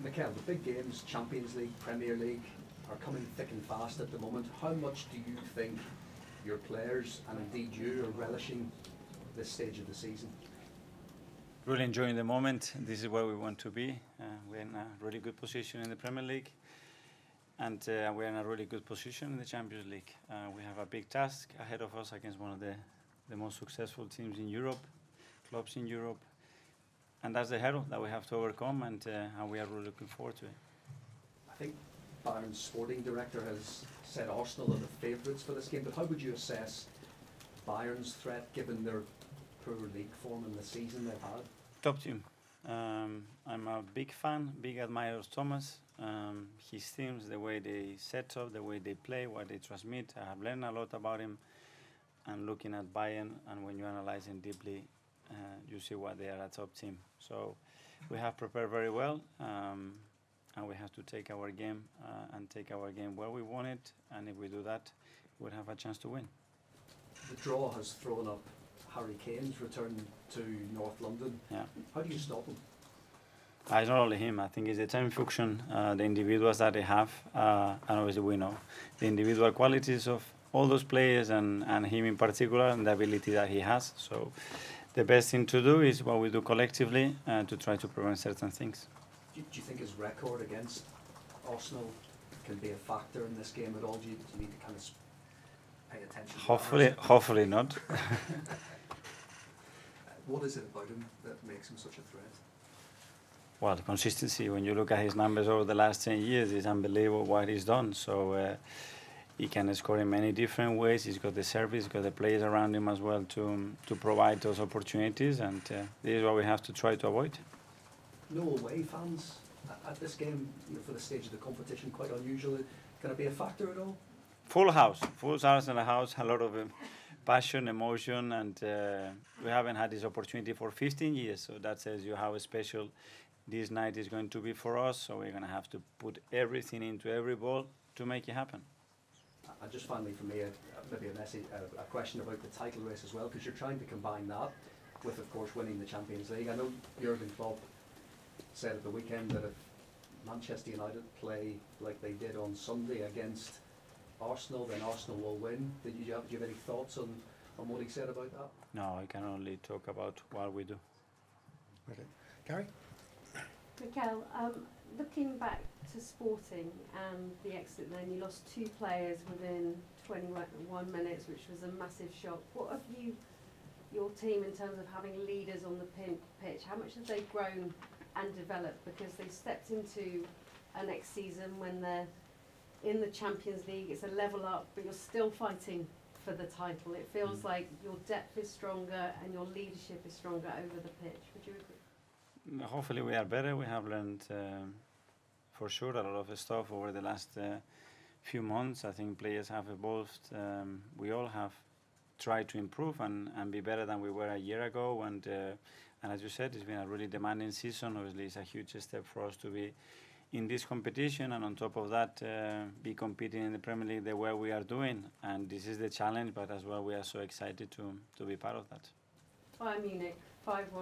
Mikel, the big games, Champions League, Premier League, are coming thick and fast at the moment. How much do you think your players and indeed you are relishing this stage of the season? Really enjoying the moment. This is where we want to be. Uh, we're in a really good position in the Premier League, and uh, we're in a really good position in the Champions League. Uh, we have a big task ahead of us against one of the, the most successful teams in Europe, clubs in Europe, and that's the hurdle that we have to overcome, and, uh, and we are really looking forward to it. I think Bayern's sporting director has said Arsenal are the favourites for this game, but how would you assess Bayern's threat given their poor league form in the season they've had? Top team. Um, I'm a big fan, big admirer of Thomas. Um, his teams, the way they set up, the way they play, what they transmit. I have learned a lot about him. And looking at Bayern, and when you analyze him deeply, you see why they are a top team. So we have prepared very well. Um, and we have to take our game uh, and take our game where we want it. And if we do that, we'll have a chance to win. The draw has thrown up Harry Kane's return to North London. Yeah. How do you stop him? Uh, it's not only him. I think it's the team function, uh, the individuals that they have, uh, and obviously we know the individual qualities of all those players and, and him in particular and the ability that he has. So the best thing to do is what we do collectively uh, to try to prevent certain things. Do you, do you think his record against Arsenal can be a factor in this game at all? Do you, do you need to kind of pay attention? to? Hopefully, hopefully not. What is it about him that makes him such a threat? Well, the consistency, when you look at his numbers over the last 10 years, it's unbelievable what he's done. So uh, he can score in many different ways. He's got the service, he's got the players around him as well to, to provide those opportunities. And uh, this is what we have to try to avoid. No away fans at this game you know, for the stage of the competition, quite unusual. Can it be a factor at all? Full house, full house in the house, a lot of um, passion, emotion, and uh, we haven't had this opportunity for 15 years. So that says you how a special this night is going to be for us. So we're going to have to put everything into every ball to make it happen. And just finally for me, uh, maybe a, message, uh, a question about the title race as well, because you're trying to combine that with, of course, winning the Champions League. I know Jurgen Klopp said at the weekend that if Manchester United play like they did on Sunday against Arsenal, then Arsenal will win. Did you have, do you have any thoughts on, on what he said about that? No, I can only talk about what we do. Okay. Gary? Mikel, um, looking back to Sporting and the exit then, you lost two players within 21 minutes, which was a massive shock. What have you, your team, in terms of having leaders on the pin, pitch, how much have they grown and developed? Because they stepped into a next season when they're in the Champions League, it's a level up, but you're still fighting for the title. It feels Mm. like your depth is stronger and your leadership is stronger over the pitch. Would you agree? Hopefully, we are better. We have learned um, for sure a lot of stuff over the last uh, few months. I think players have evolved. Um, we all have tried to improve and, and be better than we were a year ago. And uh, and as you said, it's been a really demanding season. Obviously, it's a huge step for us to be in this competition, and on top of that, uh, be competing in the Premier League the way we are doing. And this is the challenge, but as well, we are so excited to to be part of that. Bayern Munich, 5 1, 5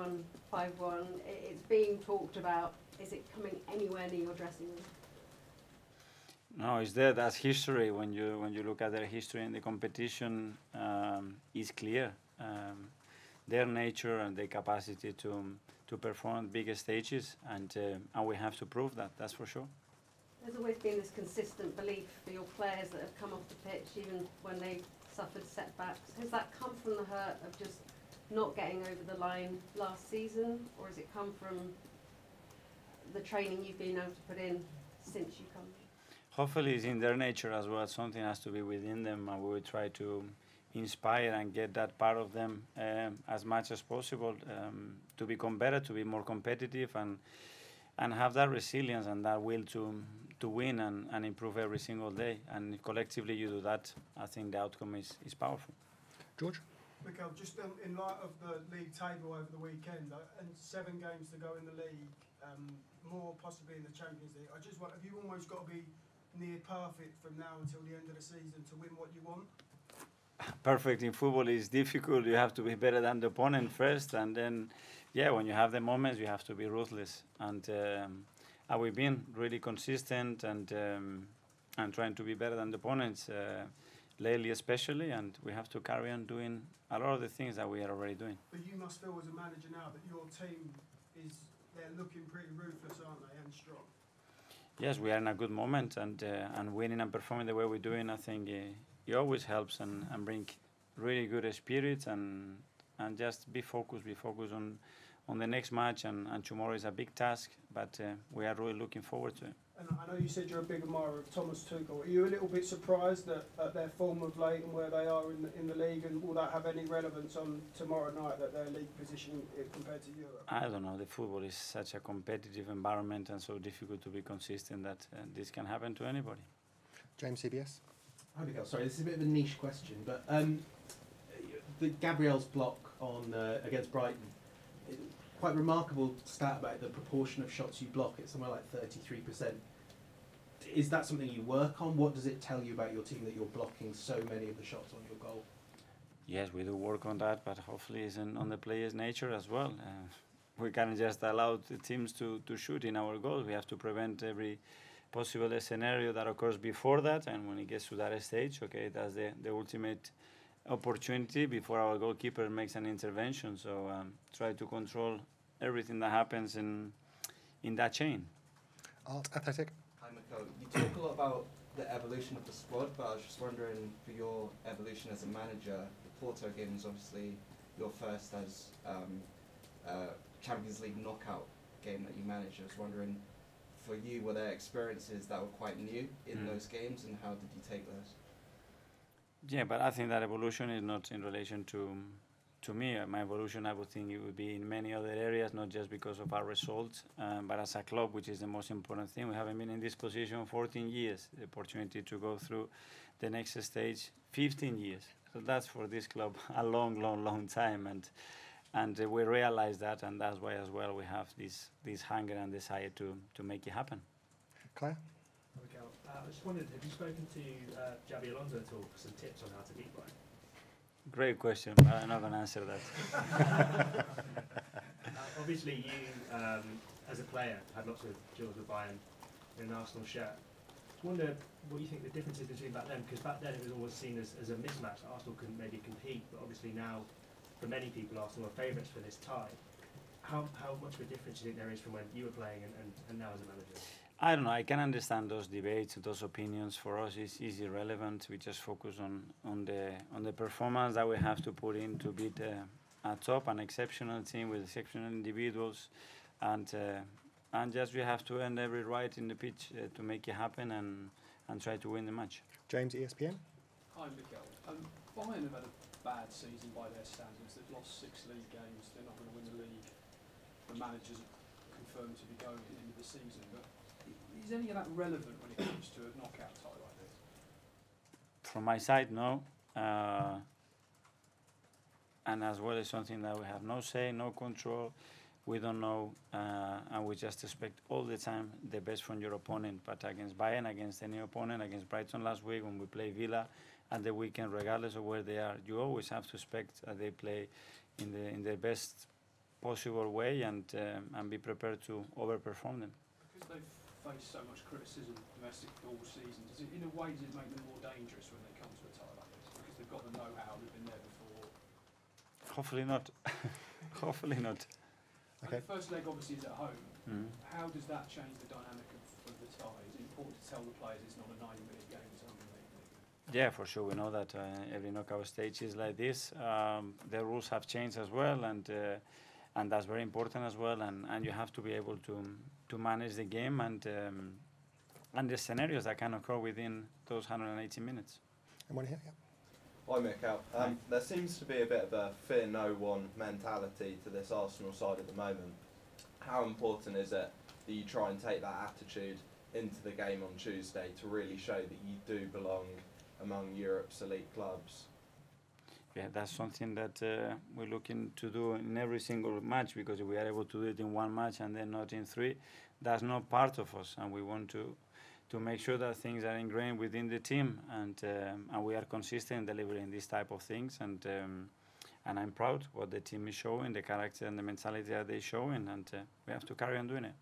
1. It's being talked about. Is it coming anywhere near your dressing room? No, it's there. That's history. When you when you look at their history in the competition, um, it's clear um, their nature and their capacity to to perform bigger stages, and uh, and we have to prove that. That's for sure. There's always been this consistent belief for your players that have come off the pitch, even when they've suffered setbacks. Has that come from the hurt of just not getting over the line last season, or has it come from the training you've been able to put in since you come? Hopefully, it's in their nature as well. Something has to be within them, and we will try to inspire and get that part of them um, as much as possible um, to become better, to be more competitive, and and have that resilience and that will to to win and, and improve every single day. And if collectively you do that, I think the outcome is, is powerful. George? Mikel, just in light of the league table over the weekend uh, and seven games to go in the league, um, more possibly in the Champions League, I just want, have you almost got to be near perfect from now until the end of the season to win what you want? Perfect in football is difficult. You have to be better than the opponent first, and then, yeah, when you have the moments, you have to be ruthless. And um, we've been really consistent and um, and trying to be better than the opponents uh, lately, especially. And we have to carry on doing a lot of the things that we are already doing. But you must feel as a manager now that your team is they're looking pretty ruthless, aren't they, and strong. Yes, we are in a good moment, and uh, and winning and performing the way we're doing, I think uh, it always helps and, and bring really good spirits and and just be focused, be focused on on the next match, and, and tomorrow is a big task, but uh, we are really looking forward to it. And I know you said you're a big admirer of Thomas Tuchel. Are you a little bit surprised that at their form of late and where they are in the, in the league, and will that have any relevance on tomorrow night that their league position i- compared to Europe? I don't know. The football is such a competitive environment and so difficult to be consistent that uh, this can happen to anybody. James, CBS. Hi Miguel, sorry, this is a bit of a niche question, but um, the Gabriel's block on uh, against Brighton, it- quite remarkable stat about the proportion of shots you block. It's somewhere like thirty-three percent. Is that something you work on? What does it tell you about your team that you're blocking so many of the shots on your goal? Yes, we do work on that, but hopefully it's in, on the player's nature as well. Uh, we can't just allow the teams to, to shoot in our goals. We have to prevent every possible scenario that occurs before that, and when it gets to that stage, okay, that's the, the ultimate opportunity before our goalkeeper makes an intervention. So um, try to control everything that happens in in that chain. Art Athletic. Hi, Michael. You talk a lot about the evolution of the squad, but I was just wondering for your evolution as a manager, the Porto game was obviously your first as um, uh, Champions League knockout game that you managed. I was wondering for you, were there experiences that were quite new in Mm. those games, and how did you take those? Yeah, but I think that evolution is not in relation to to me. Uh, My evolution, I would think it would be in many other areas, not just because of our results, um, but as a club, which is the most important thing. We haven't been in this position 14 years. The opportunity to go through the next stage, 15 years. So that's for this club a long, long, long time, and and uh, we realize that, and that's why as well we have this this hunger and desire to to make it happen. Claire. Uh, I just wondered, have you spoken to uh, Xabi Alonso at all for some tips on how to beat Brighton? Great question, but I'm not going to answer that. Uh, obviously, you, um, as a player, had lots of duels with Bayern in an Arsenal shirt. I wonder what you think the difference is between back then, because back then it was always seen as, as a mismatch. that Arsenal couldn't maybe compete, but obviously now, for many people, Arsenal are favourites for this tie. How, how much of a difference do you think there is from when you were playing and, and, and now as a manager? I don't know. I can understand those debates, those opinions. For us, it's, it's irrelevant. We just focus on, on the on the performance that we have to put in to beat uh, a top, an exceptional team with exceptional individuals, and uh, and just we have to earn every right in the pitch uh, to make it happen and and try to win the match. James, ESPN. Hi, Miguel. Um, Bayern have had a bad season by their standards. They've lost six league games. They're not going to win the league. The manager's confirmed to be going at the end of the season. But i- is any of that relevant when it comes to a knockout tie like this? From my side, no. Uh, and as well as something that we have no say, no control. We don't know, uh, and we just expect all the time the best from your opponent. But against Bayern, against any opponent, against Brighton last week when we play Villa at the weekend, regardless of where they are, you always have to expect that they play in the in the best possible way and um, and be prepared to overperform them. Faced so much criticism domestically all season, does it, in a way, does it make them more dangerous when they come to a tie like this? Because they've got the know-how, they've been there before. Hopefully not. Hopefully not. And Okay. the first leg obviously is at home. Mm. How does that change the dynamic of, of the tie? Is it important to tell the players it's not a 90-minute game, it's only Yeah, for sure. We know that uh, every knockout stage is like this. Um, the rules have changed as well, and uh, and that's very important as well. And, and you have to be able to to manage the game and um, and the scenarios that can occur within those 180 minutes. Anyone here? Yeah. Hi, Mikel. Um, there seems to be a bit of a fear no one mentality to this Arsenal side at the moment. How important is it that you try and take that attitude into the game on Tuesday to really show that you do belong among Europe's elite clubs? Yeah, that's something that uh, we're looking to do in every single match because if we are able to do it in one match and then not in three, that's not part of us, and we want to to make sure that things are ingrained within the team and um, and we are consistent in delivering these type of things. And um, and I'm proud what the team is showing, the character and the mentality that they're showing, and uh, we have to carry on doing it.